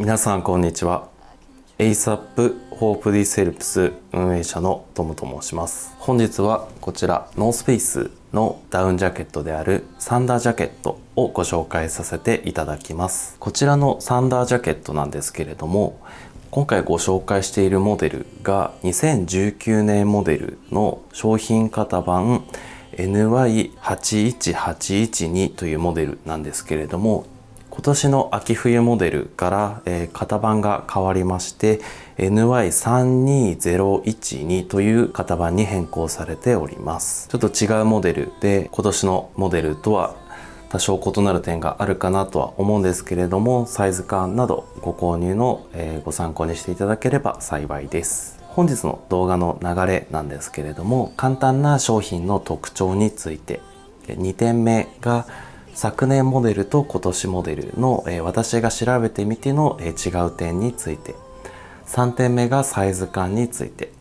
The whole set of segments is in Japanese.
皆さんこんにちは。ASAP ホープディセルプス運営者のトムと申します。本日はこちらノースペースのダウンジャケットであるサンダージャケットをご紹介させていただきます。こちらのサンダージャケットなんですけれども今回ご紹介しているモデルが2019年モデルの商品型版 NY81812 というモデルなんですけれども今年の秋冬モデルから、えー、型番が変わりまして NY32012 という型番に変更されております。ちょっと違うモデルで今年のモデルとは多少異なる点があるかなとは思うんですけれどもサイズ感などご購入の、え、ご参考にしていただければ幸いです。本日の動画の流れなんですけれども簡単な商品の特徴について2点目が昨年モデルと今年モデルの、え私が調べてみての、え違う点について。3点目がサイズ感について。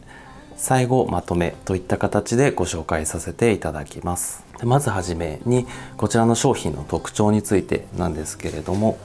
最後まとめといった形でご紹介させていただきます。まずはじめにこちらの商品の特徴についてなんですけれども。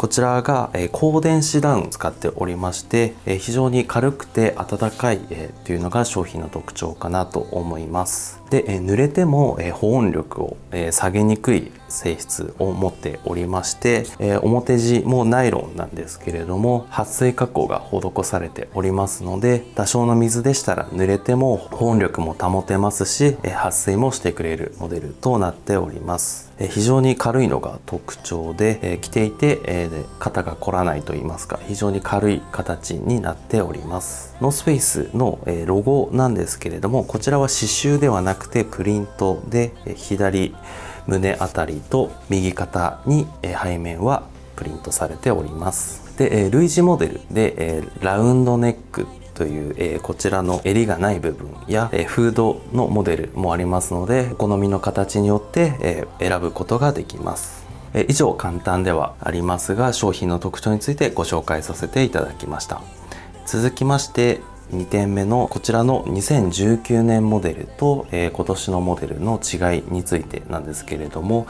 こちらが、え高電子ダウンを使っておりまして、え非常に軽くて暖かい、えというのが商品の特徴かなと思います。で、え濡れても、え保温力を、え下げにくい性質を持っておりまして、え表地もナイロンなんですけれども撥水加工が施されておりますので多少の水でしたら濡れても保温力も保てますし、え撥水もしてくれるモデルとなっております。非常に軽いのが特徴で着ていてで肩が凝らないと言いますか非常に軽い形になっておりますノースフェイスのロゴなんですけれどもこちらは刺繍ではなくてプリントで左胸あたりと右肩に背面はプリントされておりますで類似モデルでラウンドネックという、え、こちらの襟がない部分や、え、フードのモデルもありますのでお好みの形によって、え、選ぶことができます。え以上簡単ではありますが商品の特徴についてご紹介させていただきました。続きまして2点目のこちらの2019年モデルと、えー、今年のモデルの違いについてなんですけれども、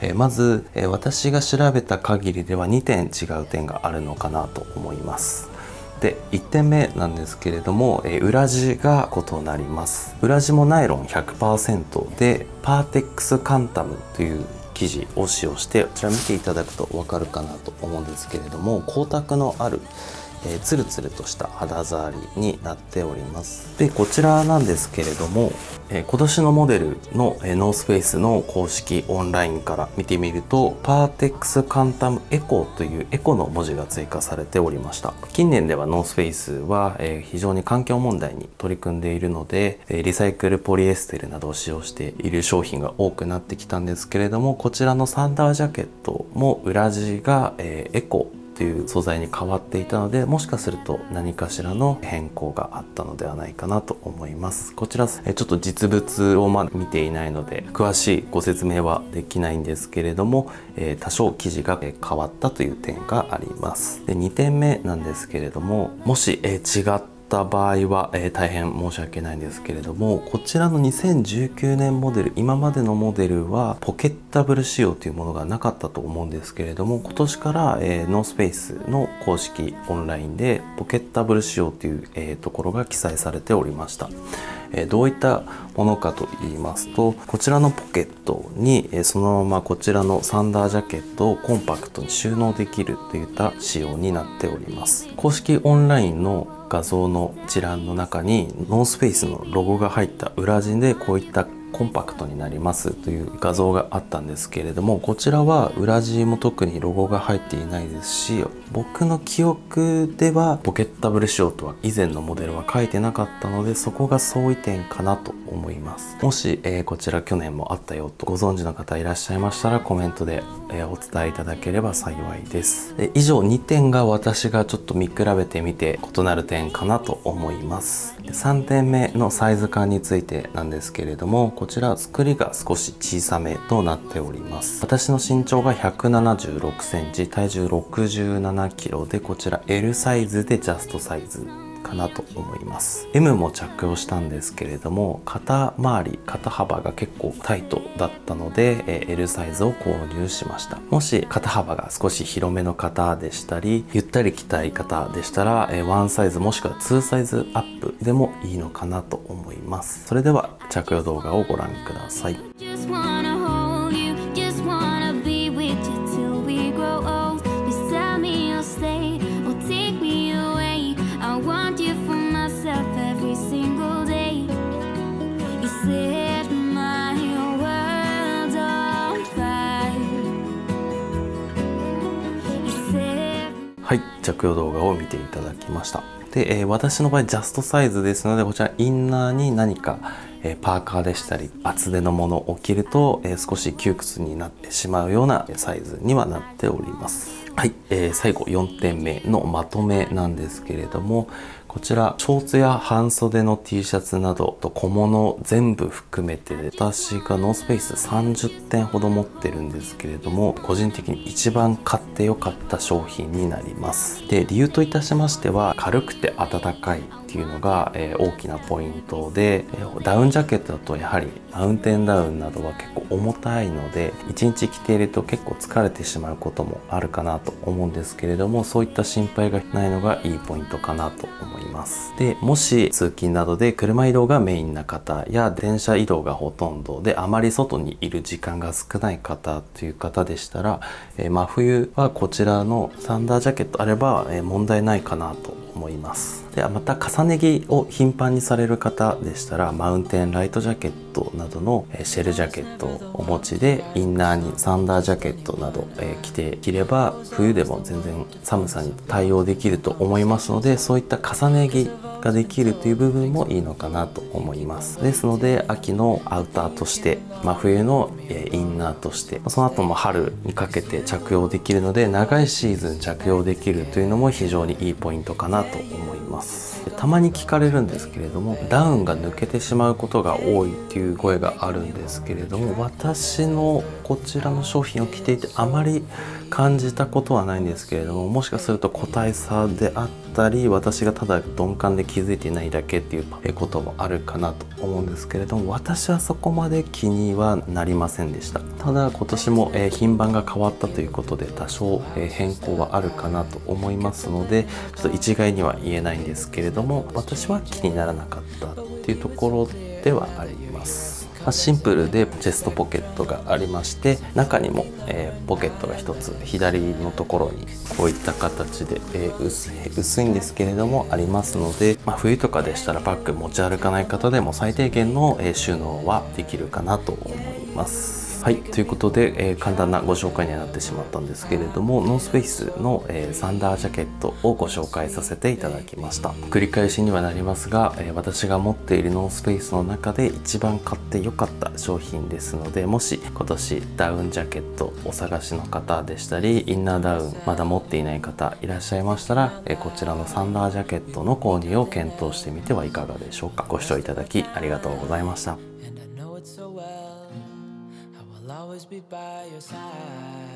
えー、まず、えー、私が調べた限りでは2点違う点があるのかなと思います。で1点目なんですけれども、え裏地が異なります。裏地もナイロン100%で Pertex Quantum という生地を使用してこちら見ていただくと分かるかなと思うんですけれども光沢のあるえー、ツルツルとした肌触りになっております。でこちらなんですけれども、えー、今年のモデルの、えー、ノースフェイスの公式オンラインから見てみると Pertex Quantum Eco というエコの文字が追加されておりました。近年ではノースフェイスは、えー、非常に環境問題に取り組んでいるので、えー、リサイクルポリエステルなどを使用している商品が多くなってきたんですけれどもこちらのサンダージャケットも裏地が、えー、エコていう素材に変わっていたのでもしかすると何かしらの変更があったのではないかなと思います。こちらちょっと実物をまだ見ていないので詳しいご説明はできないんですけれども、え多少生地が変わったという点があります。で2点目なんですけれどももし、え違ったった場合は、えー、大変申し訳ないんですけれどもこちらの2019年モデル今までのモデルはポケッタブル仕様というものがなかったと思うんですけれども今年から、えー、ノースペースの公式オンラインでポケッタブル仕様という、えー、ところが記載されておりました。えどういったものかと言いますとこちらのポケットに、えそのままこちらのサンダージャケットをコンパクトに収納できるといった仕様になっております公式オンラインの画像の一覧の中にノースペースのロゴが入った裏地でこういったコンパクトになりますという画像があったんですけれどもこちらは裏地も特にロゴが入っていないですし僕の記憶ではポケッタブル仕様とは以前のモデルは書いてなかったのでそこが相違点かなと思います。もし、えー、こちら去年もあったよとご存知の方いらっしゃいましたらコメントで、えー、お伝えいただければ幸いです。で以上2点が私がちょっと見比べてみて異なる点かなと思います。3点目のサイズ感についてなんですけれどもこちら作りが少し小さめとなっております。私の身長が176センチ体重67キロでこちら L サイズでジャストサイズかなと思います。M も着用したんですけれども肩周り肩幅が結構タイトだったので、L サイズを購入しました。もし肩幅が少し広めの方でしたりゆったり着たい方でしたら、え1サイズもしくは2サイズアップでもいいのかなとます。それでは着用動画をご覧ください。はい着用動画を見ていただきました。で、えー私の場合ジャストサイズですのでこちらインナーに何か、えーパーカーでしたり厚手のものを着ると、えー少し窮屈になってしまうようなサイズにはなっております。はい、えー最後4点目のまとめなんですけれどもこちらショーツや半袖の T シャツなどと小物全部含めて私がノースペース30点ほど持ってるんですけれども個人的に一番買ってよかった商品になります。で理由といたしましては軽くて暖かいっていうのが、えー大きなポイントでえダウンジャケットだとやはりマウンテンダウンなどは結構重たいので一日着ていると結構疲れてしまうこともあるかなと思うんですけれどもそういった心配がないのがいいポイントかなと思います。でもし通勤などで車移動がメインな方や電車移動がほとんどであまり外にいる時間が少ない方という方でしたら、えー真冬はこちらのサンダージャケットあれば、え問題ないかなと思います。ではまた重ね着を頻繁にされる方でしたらマウンテンライトジャケットなどのシェルジャケットをお持ちでインナーにサンダージャケットなど、着て着れば冬でも全然寒さに対応できると思いますのでそういった重ね着ができるという部分もいいのかなと思います。ですので秋のアウターとして真冬のインナーとしてその後も春にかけて着用できるので長いシーズン着用できるというのも非常にいいポイントかなと思います。たまに聞かれるんですけれどもダウンが抜けてしまうことが多いっていう声があるんですけれども私のこちらの商品を着ていてあまり感じたことはないんですけれどももしかすると個体差であったり私がただ鈍感で気づいていないだけっていうこともあるかなと思うんですけれども私はそこまで気にはなりませんでした。ただ今年も、え品番が変わったということで多少、え変更はあるかなと思いますのでちょっと一概には言えないんですけれども私は気にならなかったっていうところではあります。まあシンプルでチェストポケットがありまして中にも、えーポケットが1つ左のところにこういった形で、えー薄い薄いんですけれどもありますので、まあ冬とかでしたらバッグ持ち歩かない方でも最低限の、え収納はできるかなと思います。はいということで、えー簡単なご紹介にはなってしまったんですけれどもノースフェイスの、えーサンダージャケットをご紹介させていただきました。繰り返しにはなりますが、えー私が持っているノースフェイスの中で一番買ってよかった商品ですのでもし今年ダウンジャケットお探しの方でしたりインナーダウンまだ持っていない方いらっしゃいましたら、えこちらのサンダージャケットの購入を検討してみてはいかがでしょうか。ご視聴いただきありがとうございました。Always be by your side.